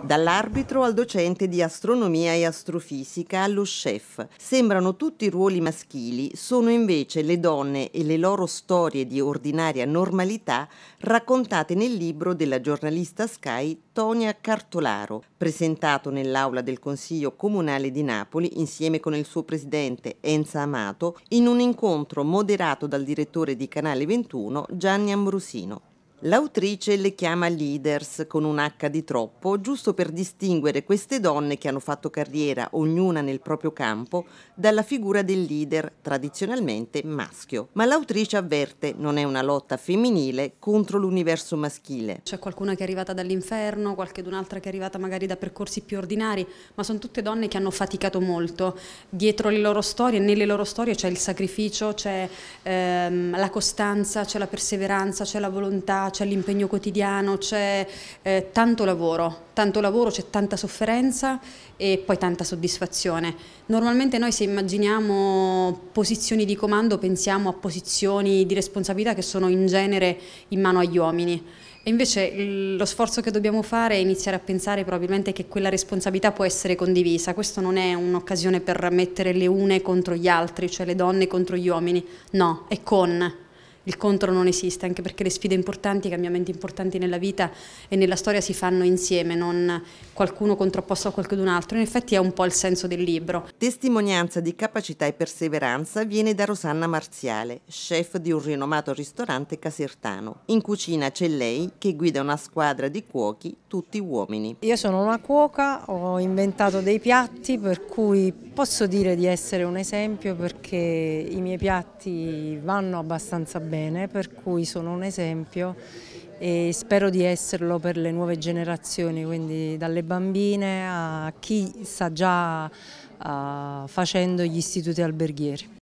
Dall'arbitro al docente di astronomia e astrofisica allo chef. Sembrano tutti ruoli maschili, sono invece le donne e le loro storie di ordinaria normalità raccontate nel libro della giornalista Sky Tonia Cartolaro, presentato nell'aula del Consiglio Comunale di Napoli insieme con il suo presidente Enza Amato in un incontro moderato dal direttore di Canale 21 Gianni Ambrosino. L'autrice le chiama leaders con un H di troppo, giusto per distinguere queste donne che hanno fatto carriera ognuna nel proprio campo dalla figura del leader tradizionalmente maschio. Ma l'autrice avverte non è una lotta femminile contro l'universo maschile. C'è qualcuna che è arrivata dall'inferno, qualcun'altra che è arrivata magari da percorsi più ordinari, ma sono tutte donne che hanno faticato molto. Dietro le loro storie, nelle loro storie c'è il sacrificio, c'è ehm, la costanza, c'è la perseveranza, c'è la volontà c'è l'impegno quotidiano, c'è eh, tanto lavoro, tanto lavoro, c'è tanta sofferenza e poi tanta soddisfazione. Normalmente noi se immaginiamo posizioni di comando pensiamo a posizioni di responsabilità che sono in genere in mano agli uomini. E invece lo sforzo che dobbiamo fare è iniziare a pensare probabilmente che quella responsabilità può essere condivisa. Questo non è un'occasione per mettere le une contro gli altri, cioè le donne contro gli uomini. No, è con il contro non esiste, anche perché le sfide importanti, i cambiamenti importanti nella vita e nella storia si fanno insieme, non qualcuno contrapposto a qualcun altro. In effetti è un po' il senso del libro. Testimonianza di capacità e perseveranza viene da Rosanna Marziale, chef di un rinomato ristorante casertano. In cucina c'è lei che guida una squadra di cuochi, tutti uomini. Io sono una cuoca, ho inventato dei piatti per cui posso dire di essere un esempio perché i miei piatti vanno abbastanza bene per cui sono un esempio e spero di esserlo per le nuove generazioni, quindi dalle bambine a chi sta già uh, facendo gli istituti alberghieri.